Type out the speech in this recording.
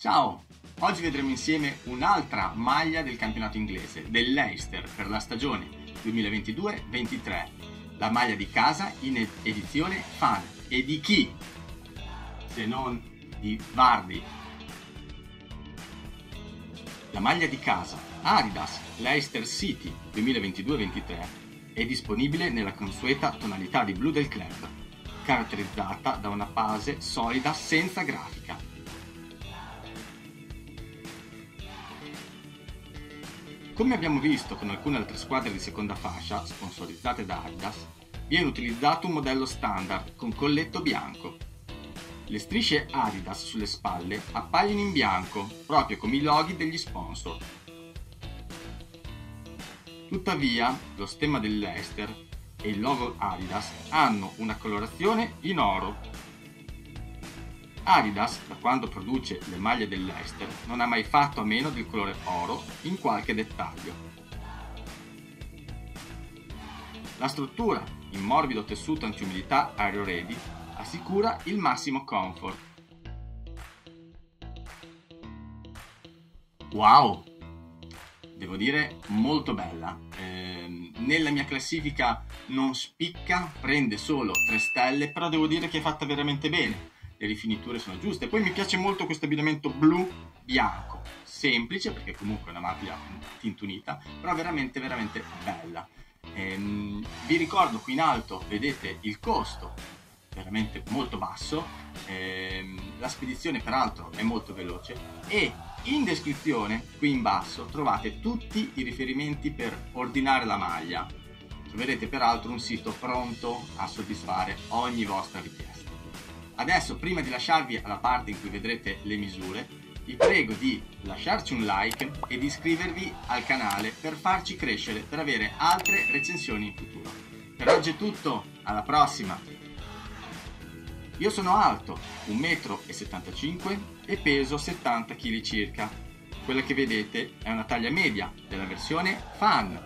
Ciao! Oggi vedremo insieme un'altra maglia del campionato inglese, del Leicester, per la stagione 2022-23. La maglia di casa in edizione fan. E di chi? Se non di Vardy. La maglia di casa Adidas Leicester City 2022-23 è disponibile nella consueta tonalità di blu del club, caratterizzata da una base solida senza grafica Come abbiamo visto con alcune altre squadre di seconda fascia, sponsorizzate da Adidas, viene utilizzato un modello standard con colletto bianco. Le strisce Adidas sulle spalle appaiono in bianco, proprio come i loghi degli sponsor. Tuttavia, lo stemma dell'Ester e il logo Adidas hanno una colorazione in oro Adidas, da quando produce le maglie dell'Ester, non ha mai fatto a meno del colore oro in qualche dettaglio. La struttura, in morbido tessuto antiumidità Aero Ready, assicura il massimo comfort. Wow! Devo dire molto bella. Eh, nella mia classifica non spicca, prende solo 3 stelle, però devo dire che è fatta veramente bene le rifiniture sono giuste. Poi mi piace molto questo abbinamento blu-bianco, semplice perché comunque è una maglia tintunita, però veramente veramente bella. Ehm, vi ricordo qui in alto, vedete il costo, veramente molto basso, ehm, la spedizione peraltro è molto veloce e in descrizione qui in basso trovate tutti i riferimenti per ordinare la maglia. Troverete peraltro un sito pronto a soddisfare ogni vostra richiesta. Adesso, prima di lasciarvi alla parte in cui vedrete le misure, vi prego di lasciarci un like e di iscrivervi al canale per farci crescere, per avere altre recensioni in futuro. Per oggi è tutto, alla prossima! Io sono alto, 1,75 m e peso 70 kg circa. Quella che vedete è una taglia media della versione fan